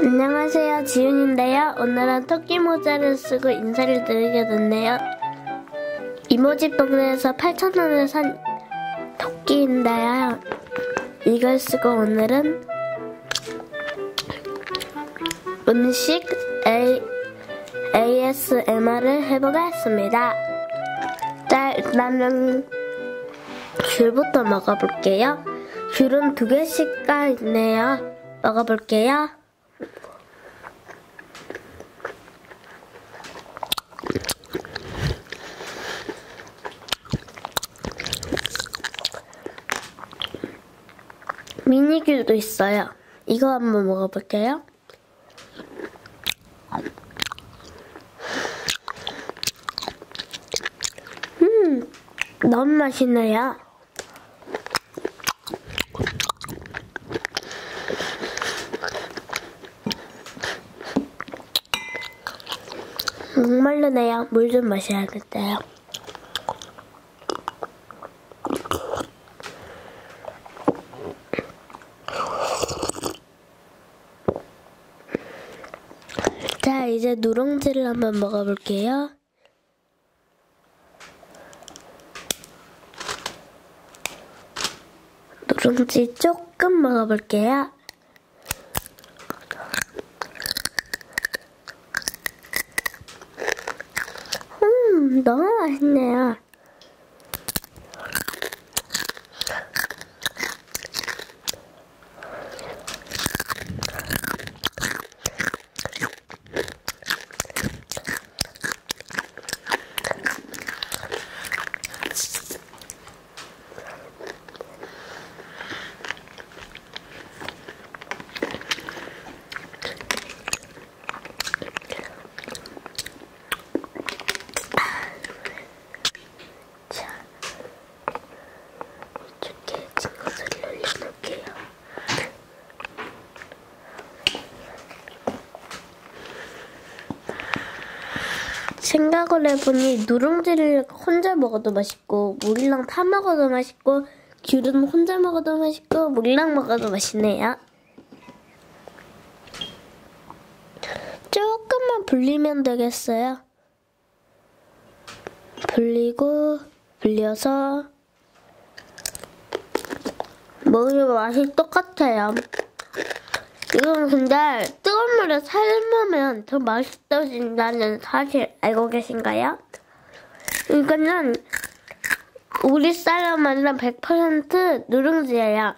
안녕하세요, 지윤인데요. 오늘은 토끼 모자를 쓰고 인사를 드리게 됐네요. 이모집 동네에서 8,000원을 산 토끼인데요. 이걸 쓰고 오늘은 음식 A, ASMR을 해보겠습니다. 자, 일단은 귤부터 먹어볼게요. 귤은 두 개씩가 있네요. 먹어볼게요. 미니귤도 있어요. 이거 한번 먹어볼게요. 음, 너무 맛있네요. 목말르네요. 물 좀 마셔야겠어요. 자, 누룽지를 한번 먹어볼게요. 누룽지 조금 먹어볼게요. 음, 너무 맛있네요. 자, 이쪽에 친구들을 올려놓을게요. 생각을 해보니 누룽지를 혼자 먹어도 맛있고 물이랑 타 먹어도 맛있고 귤은 혼자 먹어도 맛있고 물이랑 먹어도 맛있네요. 조금만 불리면 되겠어요. 불리고 불려서 먹으면 맛이 똑같아요. 이건 근데 뜨거운 물에 삶으면 더 맛있어진다는 사실 알고 계신가요? 이거는 우리 쌀로 만든 100% 누룽지예요.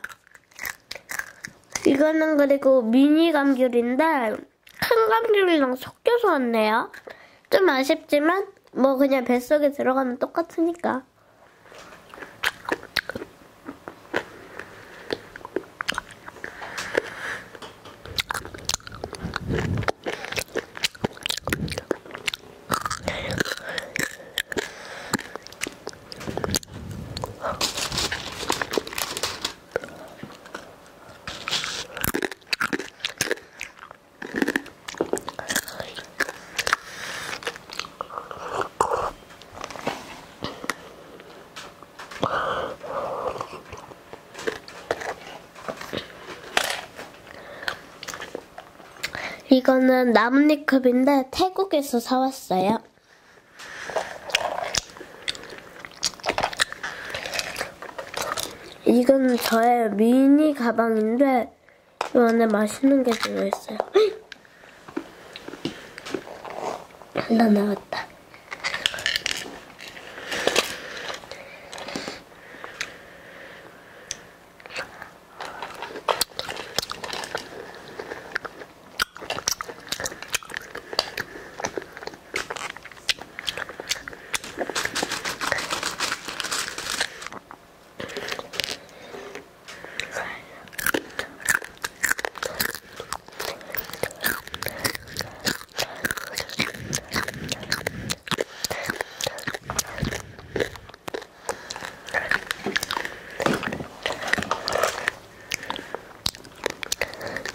이거는 그리고 미니 감귤인데 큰 감귤이랑 섞여서 왔네요. 좀 아쉽지만 뭐 그냥 뱃속에 들어가면 똑같으니까. 이거는 나뭇잎컵인데 태국에서 사왔어요. 이건 저의 미니 가방인데 이 안에 맛있는 게 들어있어요. 하나 나왔다.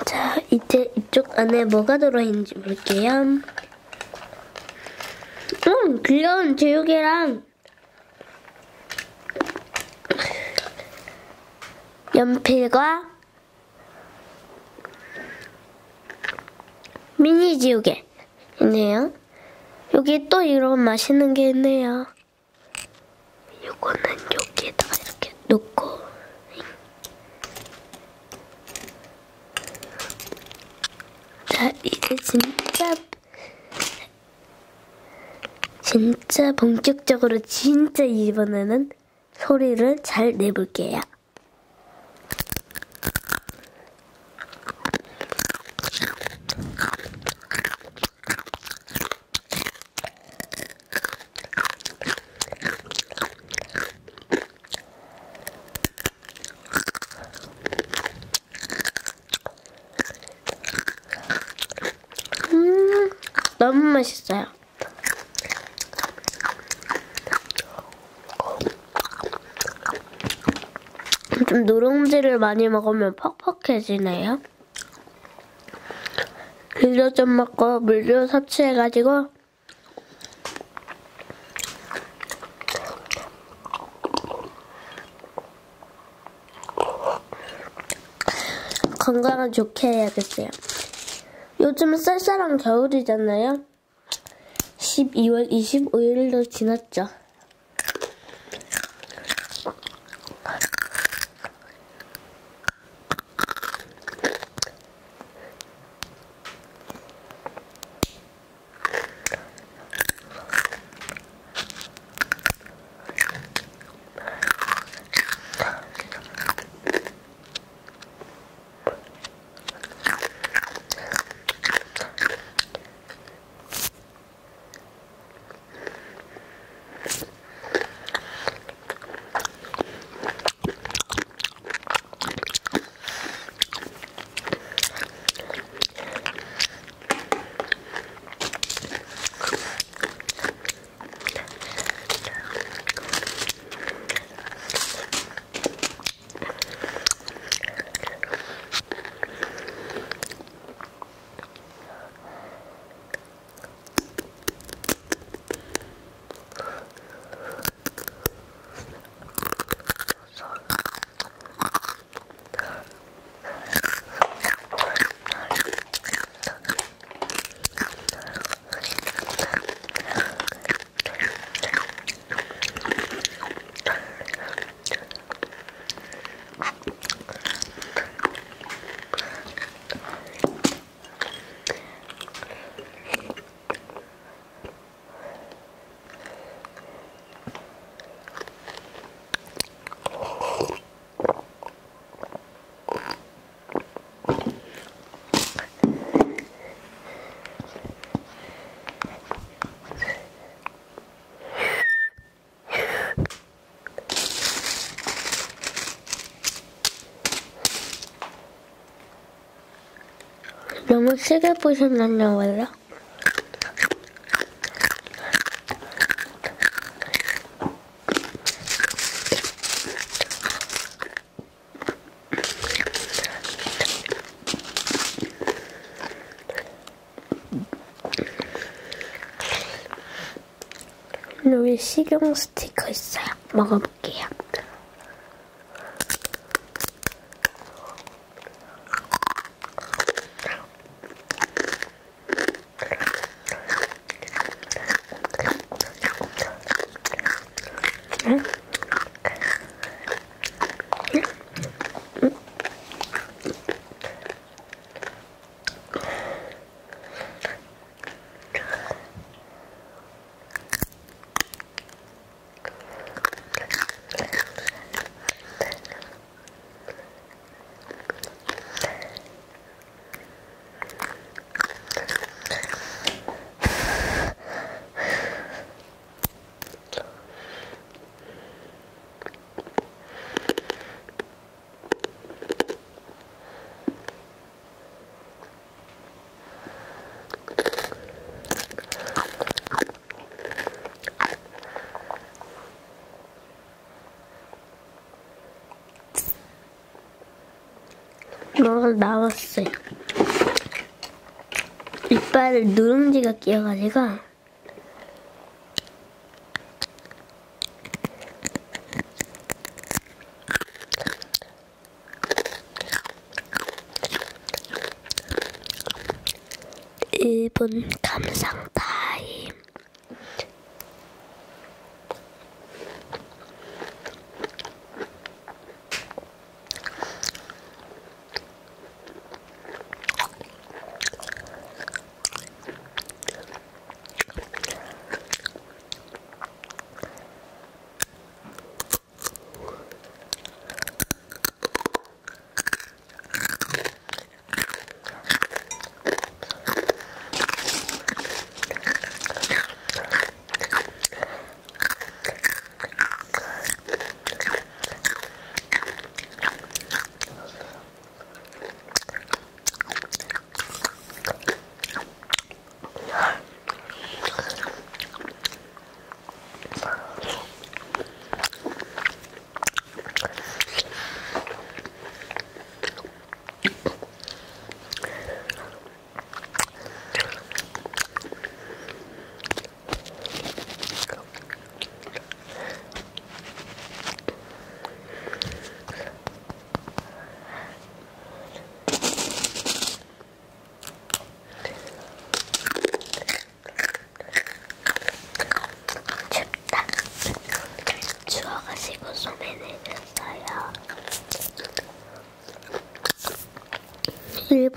자, 이제 이쪽 안에 뭐가 들어있는지 볼게요. 음, 귀여운 제육이랑 연필과 미니 지우개 있네요. 여기 또 이런 맛있는 게 있네요. 요거는 여기에다가 이렇게 놓고 자 이제 진짜 진짜 본격적으로 진짜 이번에는 소리를 잘 내볼게요. 음, 너무 맛있어요. 좀 누룽지를 많이 먹으면 퍽퍽해지네요. 귤도 좀 먹고 물도 섭취해가지고 건강을 좋게 해야겠어요. 요즘 쌀쌀한 겨울이잖아요. 12월 25일도 지났죠. 너무 세게 보셨나요, 원래? 여기 식용 스티커 있어요. 먹어볼게요. 뭐가 나왔어요. 이빨에 누룽지가 끼어가지고 일본 감상 타임. 춥다.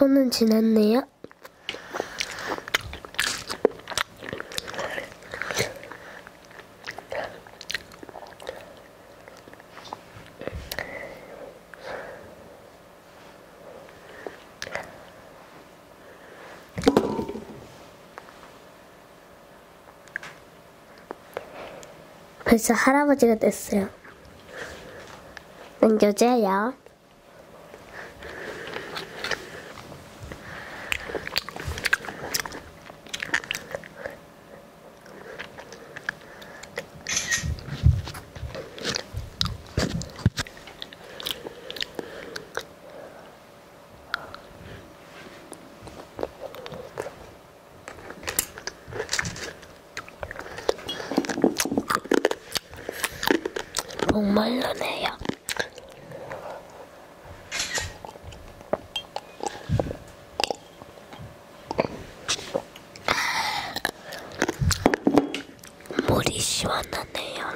1분은 지났네요. 벌써 할아버지가 됐어요. 남겨줘요. 말르네요. 물이 시원하네요.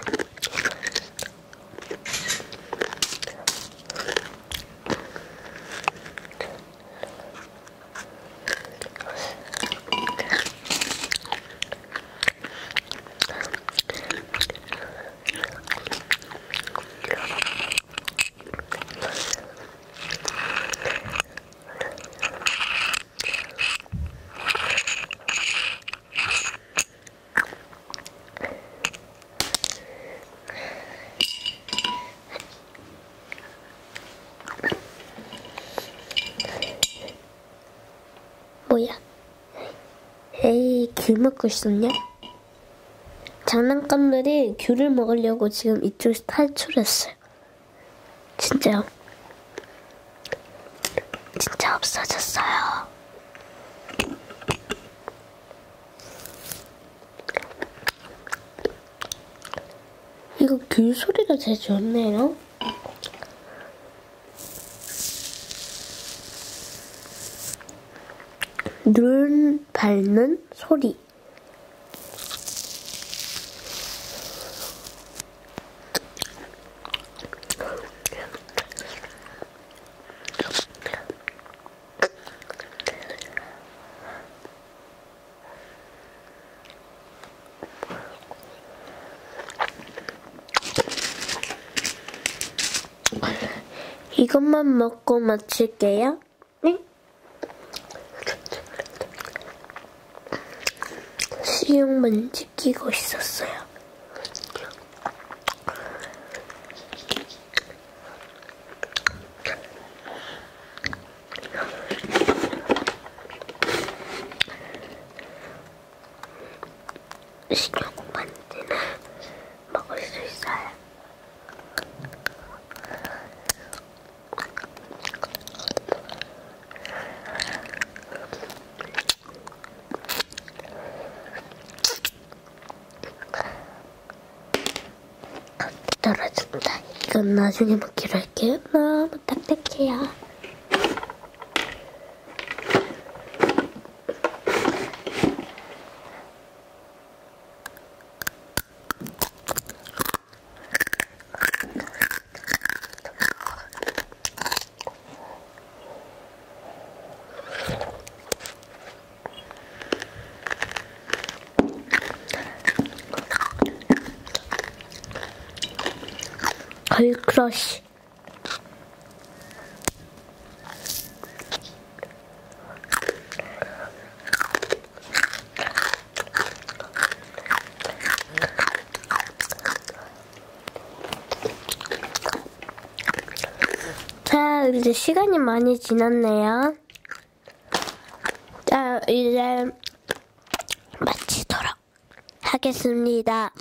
뭐야? 에이, 귤 먹고 있었냐? 장난감들이 귤을 먹으려고 지금 이쪽에서 탈출했어요. 진짜요. 진짜 없어졌어요. 이거 귤 소리가 제일 좋네요. 눈 밟는 소리. 이것만 먹고 마칠게요. 네? 수영만 지키고 있었어요. 식용만 때는 먹을 수 있어요. 떨어진다. 이건 나중에 먹기로 할게요. 너무 딱딱해요. 걸크러쉬. 자, 이제 시간이 많이 지났네요. 자, 이제 마치도록 하겠습니다.